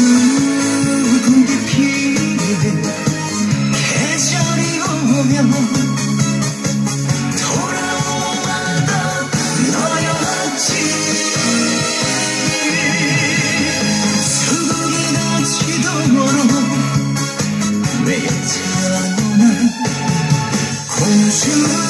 구국이 피는 계절이 오면 돌아오마다 너였지 수국이 닥치도록 내 타오나 공주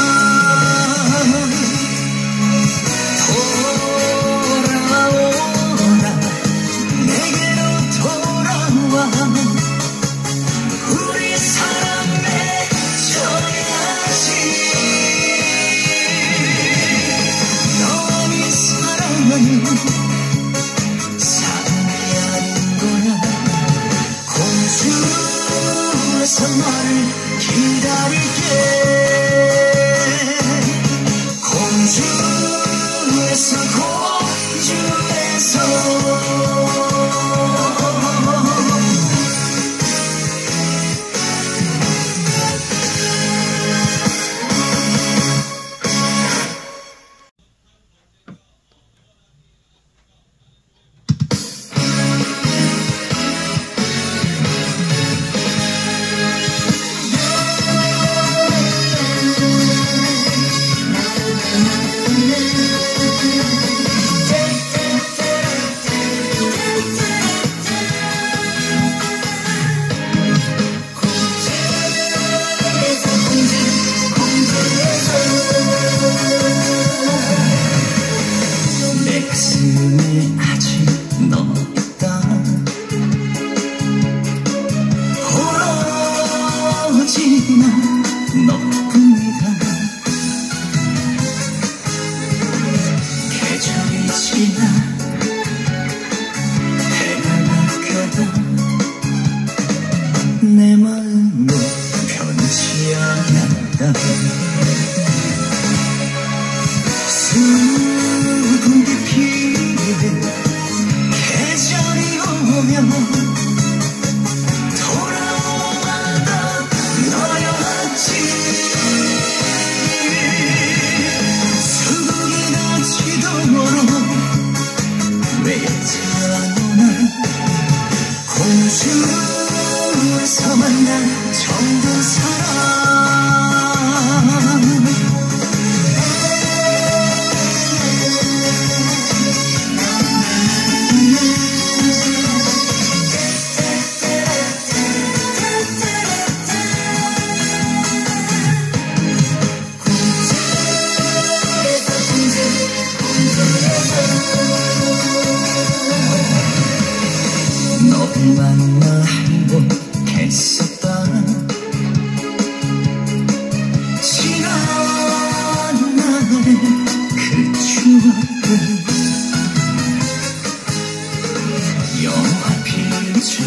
그저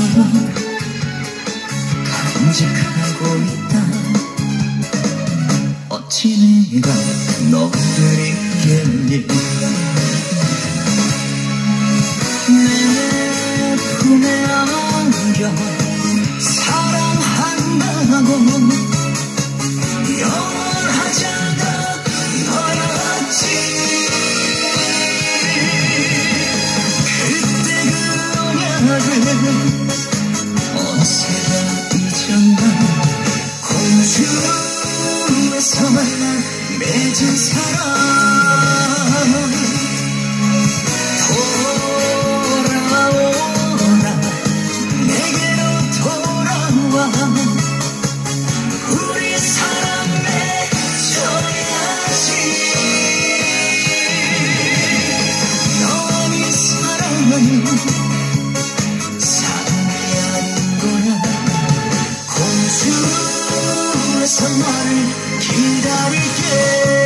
간직하고 있다. 어찌 내가 너를 잊겠니? 내 품에 안겨 정말 기다릴게.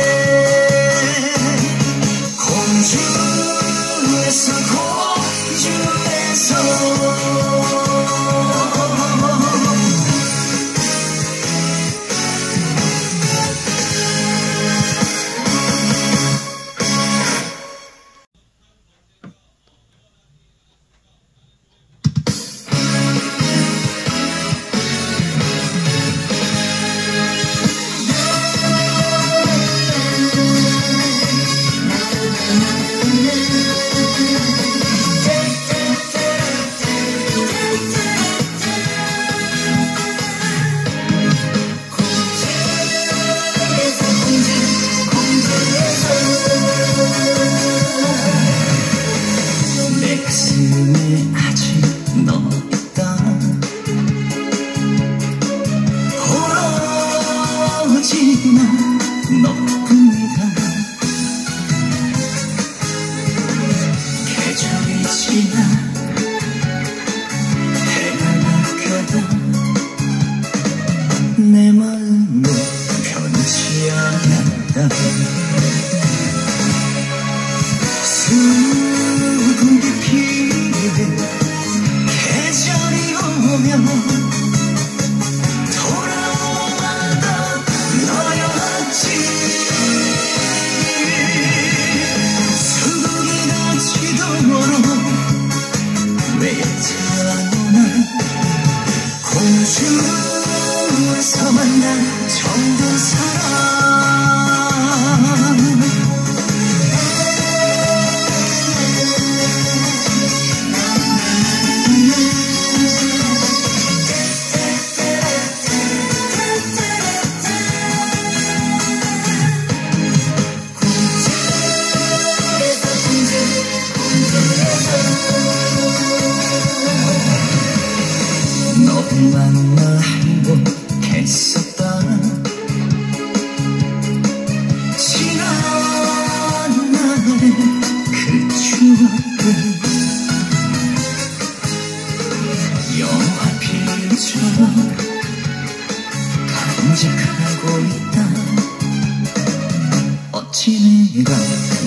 지내다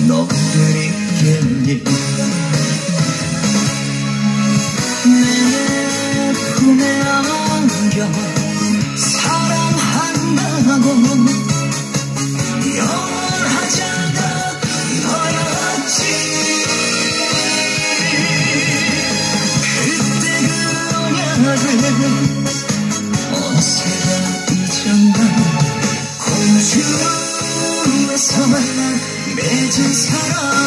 너들이 괜히 같은 사람.